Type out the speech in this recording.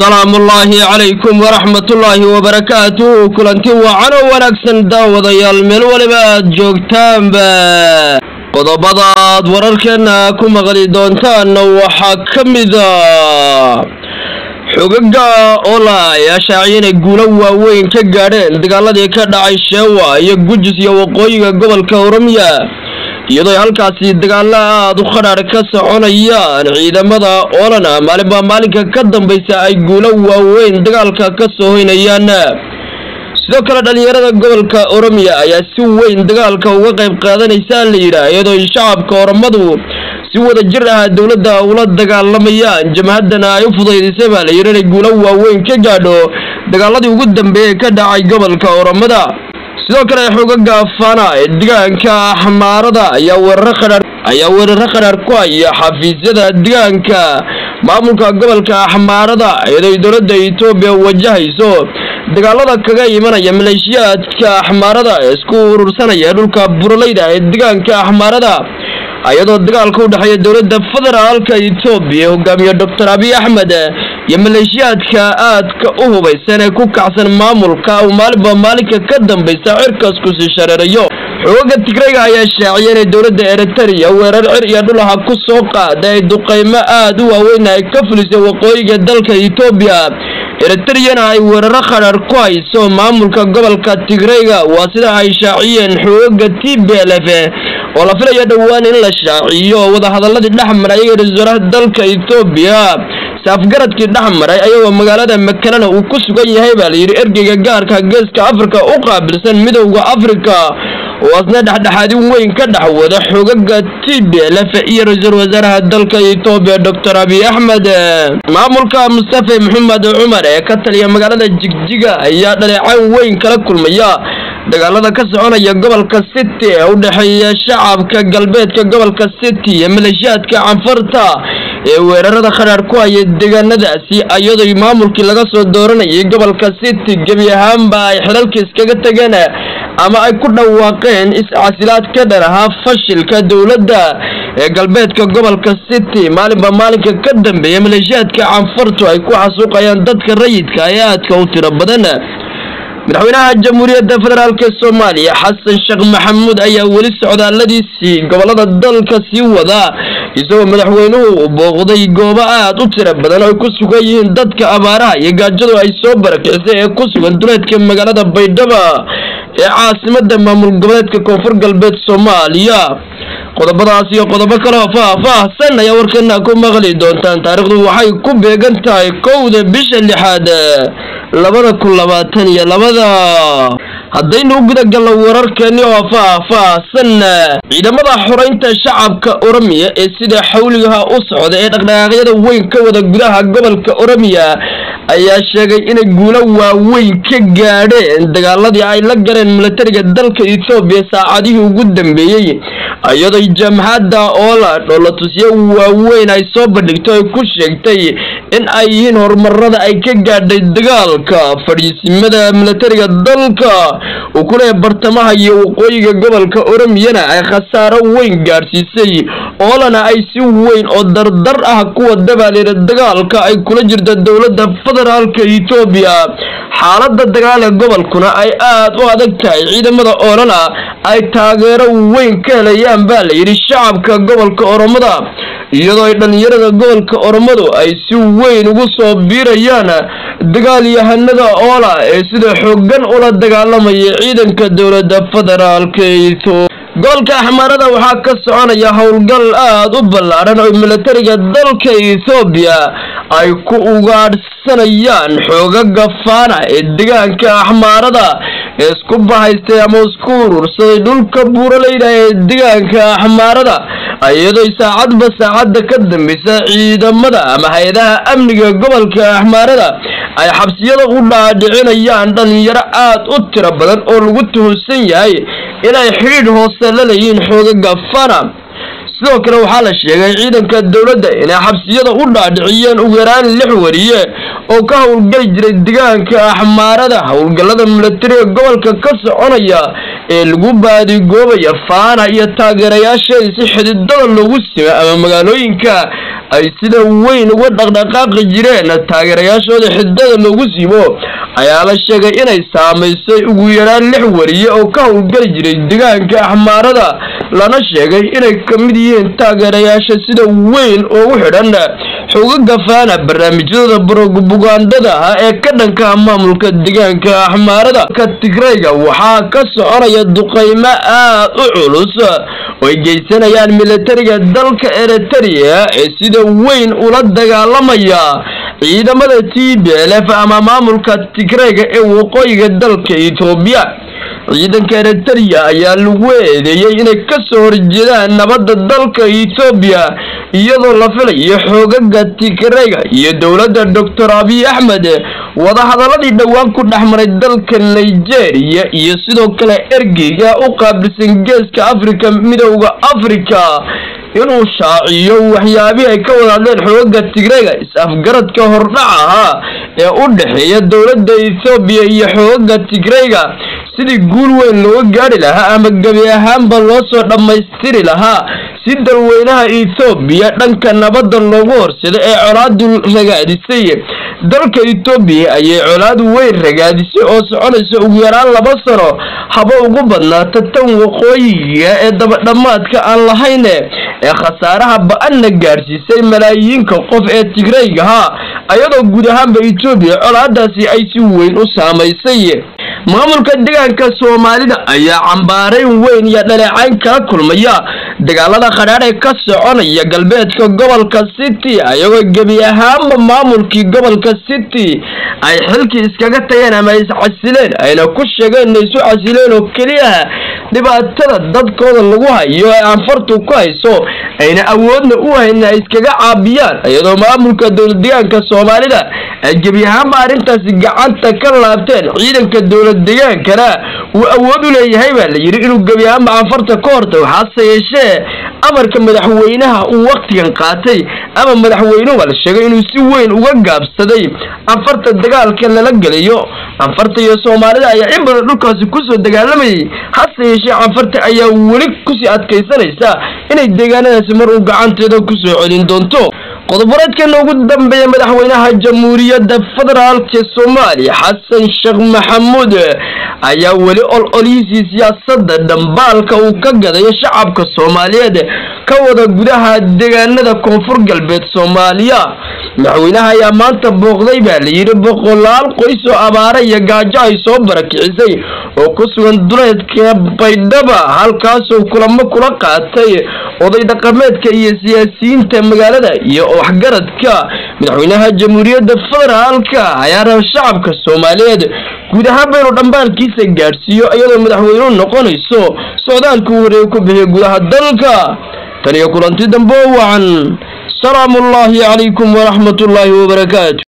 salaamullaahi calaykum waraxmatullaahi wabarakaatuhu kulanti wacan oo wanaagsan daawadayaal meel waliba aad joogtaanba. Qodobadaad wararkeenna ku maqli doontaanna waxaa ka mida xogaga oola ayaa shaaciyay inay guulo waaweyn ka gaadheen. Dagaaladii ka dhacay sheewa iyo gujis iyo waqooyiga gobolka oromiya iyadoo halkaasi dagaalo aad u qadhaadh ka soconayaan ciidamada oolana maalinba maalinka ka dambaysa ay guulo waaweyn dagaalka ka soo hoynayaan. Sidoo kale dhalinyarada gobolka oromiya ayaa si weyn dagaalka uga qayb qaadanaysa la yidhaah iyadoo shacabka oromadu si wada jir ah dowladda ula dagaalamayaan jamhaddana ay u fudaydisay baa la yidhi inay guulo waaweyn ka gaadho dagaaladii ugu dambeeyay ka dhacay gobolka oromada sidoo kale xogaga fana ee deegaanka xamaarada ayaa weeraro qadhaar ayaa weeraro qadhaar ku haya xafiisyada deegaanka. Maamulka gobolka xamaarada iyadoo dowladda etoobiya wajahayso dagaalada kaga imanaya maleeshiyaadka axmaarada ee isku urursanaya dhulka buraleyda ee deegaanka axmaarada iyadoo dagaalka u dhexeeya dowladda federaalka etoobiya hogaamiye doctor abiy axmed iyo maleeshiyaadka aadka u hubaysan ee ku kacsan maamulka uu maalinba maalinka ka dambaysa cirkaas ku sii shareerayo. Xooga tigrayga ayaa shaaciyay inay dowladda eritrea weerar cir iyo dhulaha ku soo qaada ay duqaymo aad u waaweyn ay ka fulisay waqooyiga dalka etoobiya eritreyana ay weeraro qadhaar ku hayso maamulka gobolka tigrayga. Waa sida ay shaaciyeen xooga t b l f oo la filayo dhowaan in la shaaciyo wadahadaladii dhex maray iyaga ra'isul dalka etoobiya saafgaradkii dhex maray ayagoo magaalada makalena uu ku sugan yahay baa layidhi ergeyga gaarka geeska afrika u qaabilsan midowda afrika. Oo asna dhexdhexaadin weyn ka dhex wada xogaga t b l f iyo ra'iisul wasaaraha dalka etoobiya doctor abiy axmed. Maamulka mustafe maxamed cumar ee ka taliya magaalada jigjiga ayaa dhaleecan weyn kala kulmaya. Dagaalada ka soconaya gobolka city ee u dhexeeya shacabka galbeedka gobolka city iyo maleeshiyaadka canfarta ee weerarada qadhaar ku haya deegaanadaasi iyadoo maamulkii laga soo dooranayay gobolka city gebi ahaanba ay xilalka iskaga tageen ama ay ku dhawaaqeen is-casilaad ka dhan ahaa fashilka dowladda ee galbeedka gobolka city. Maalinba maalinka ka dambeeya maleeshiyaadka canfartu ay ku xasuuqayaan dadka rayidka ee aadka u tiro badan. Madaxweynaha jamhuuriyadda federaalk soomaaliya xasan sheekh maxamuud ayaa weli socdaalladiisii gobollada dalka sii wada isagoo madaxweynuhu booqday goobo aad u tiro badan oo ay ku sugan yihiin dadka abaaraha iyo gaajadu ay soo barakicisay ee ku sugan duleedka magaalada baydhaba ee caasimada maamul goboleedka koonfur galbeed soomaaliya. Qodobadaas iyo qodobo kaleo faah-faahsan ayaa warkeena ku maqli doontaan taariikhdu waxay ku beegan tahay kowda bisha lixaad labada kun labaatan iyo labada. Haddaynu u guda galno wararkeeni oo faah-faahsan ciidamada xoreynta shacabka oromiya ee sida xawligaha u socda ee dhaqdhaqaaqyada weyn ka wada gudaha gobolka oromiya ayaa sheegay inay guulo waaweyn ka gaadheen dagaaladii ay la galeen milatariga dalka etoobiya saacadihii ugu dambeeyey. Iyadoo jamhadda ooland oo la tusiyo waaweyn ay soo bandhigto ay ku sheegtay in ay yihiin horumarada ay ka gaadhay dagaalka fadhiisimada milatariga dalka uu ku bartamaha iyo waqooyiga gobolka oromiyana ay khasaaro weyn gaadhsiisay oolana ay si weyn oo dardar ah kuwa dabaaleeda dagaalka ay kula jirta dowladda federaalka etoobiya xaalada dagaal ee gobolkuna ay aad u adag tahay. Ciidamada oolana ay taageero weyn ka helayaan baa la yidhi shacabka gobolka oromada. Iyadoo ay dhalinyarada gobolka oromadu ay si weyn ugu soo biirayaan dagaalyahanada oola ee sida xoogan ula dagaalamaya ciidanka dowladda federaalka etoobiya gobolka axmaarada waxaa ka soconaya howlgal aad u ballaadhan oo milatariga dalka etoobiya ay ku ugaadhsanayaan xoogaga faana ee deegaanka axmaarada ee isku bahaystay ama isku urursaday dhulka buuraleyda ee deegaanka axmaarada iyadoo saacadba saacadda ka dambeysa ciidamada ama hay'adaha amniga gobolka axmaarada ay xabsiyada u dhaadhicinayaan dhalinyaro aad u tiro badan oo lagu tuhunsan yahay inay xidhiidh hoose la leeyihiin xoogaga fana sidoo kale waxaa la sheegay ciidanka dowladda inay xabsiyada u dhaadhiciyeen ugu yaraan lix wariye oo ka howlgeli jiray deegaanka axmaarada. Howlgallada milatariga gobolka ka soconaya ee lagu baadigoobaya faana iyo taageerayaasheeda si xididada loogu sima ama magaalooyinka ay sida weyn uga dhaqdhaqaaqi jireen. Taageerayaashooda xididada loogu simo ayaa la sheegay inay saamaysay ugu yaraan lix wariye oo ka howlgeli jiray deegaanka axmaarada. Lana sheegay inay ka mid yihiin taageerayaasha sida weyn ugu xidhan xogaga faana barnaamijyadooda brobagandada ah ee ka dhanka maamulka deegaanka axmaarada. Ka tigrayga waxaa ka soconaya duqaymo aad u culus oo ay geysanayaan militariga dalka eritrea ee sida weyn ula dagaalamaya ciidamada t b l f ama maamulka tigrayga ee waqooyiga dalka etoobiya ciidanka eritrea ayaa lagu eedeeyey inay ka soo horjeedaan nabadda dalka etoobiya iyadoo la filayo xoogaga tigrayga iyo dowladda doctor abiy axmed wadahadaladii dhowaan ku dhex maray dalka nigeria iyo sidoo kale ergeyga u qaabilsan geeska africa midowda africa inuu shaaciyo waxyaabihii ay ka wada hadleen xoogaga tigrayga is-afgaradka hordhac ahaa ee u dhexeeya dowladda ethoobiya iyo xoogaga tigrayga. Sidii guul weyn looga gaadhi lahaa ama gebi ahaanba loo soo dhammaystiri lahaa si dalweynaha ethoobiya dhanka nabadda loogu horsado ee colaadu ragaadisay dalka etoobiya ayay colaad weyn ragaadisay oo soconaysa ugu yaraan laba sano haba ugu badnaata tan waqooyiga ee dabadhammaadka aan lahayn ee khasaaraha ba'anna gaadhsiisay malaayiinka qof ee tigraygaha ayadoo guud ahaanba etoobiya colaadaasi ay si weyn u saamaysay. Maamulka deegaanka soomaalida ayaa cambaarayn weyn iyo dhaleecayn kala kulmaya dagaalada khadhaadh ee ka soconaya galbeedka gobolka city ayagoo gebi ahaanba maamulkii gobolka city ay xilkii iskaga tageen ama iscasileen ayna ku sheegeen inay isu casileen oo keliya dhibaatada dadkooda lagu hayo ee anfartu ku hayso ayna awoodna u hayn ay iskaga caabiyaan. Iyadoo maamulka dowlad deegaanka soomaalida ay gebi ahaanba arrintaasi gacanta ka laabteen ciidanka dowlad deegaankana uu awood u leeyahay baa la yidhi inuu gebi ahaanba anfarta ka hortago hase yeeshee amarka madaxweynaha uu waktigan qaatay ama madaxweynuhu la sheegay inuu si weyn uga gaabsaday anfarta dagaalka lala gelayo anfarta iyo soomaalida ayaa in badan dhulkaasi ku soo dagaalamayay hase yeeshee anfarta ayaa weli ku sii adkaysanaysa inay deegaanadaasi mar uu gacanteeda ku soo celin doonto qodoboreedkan ugu dambeeya madaxweynaha jamhuuriyadda federaalka soomaaliya xasan sheekh maxamuud ayaa weli ol-olyiisii siyaasadda dhambaalka uu ka gadayo shacabka soomaaliyeed ka wada gudaha deegaanada koonfur galbeed soomaaliya. Madaxweynaha ayaa maanta booqday baa layidhi boqolaal qoys oo abaara iyo gaajo ay soo barakicisay oo ku sugan duleedka baydhaba halkaasoo kulamo kula qaatay oday dhaqameedka iyo siyaasiyiinta magaalada iyo waxgaradka madaxweynaha jamhuuriyadda federaalka ayaa raba shacabka soomaaliyeed. Guud ahaanba inuu dhambaalkiisa gaadhsiiyo iyadoo madaxweynuhu noqonayso socdaalka uu horeeye ku bixiya gudaha dalka. Tan iyo kulanti dambe wacan. Salaamu ullaahi calaykum waraxmat ullaahi wabarakaatu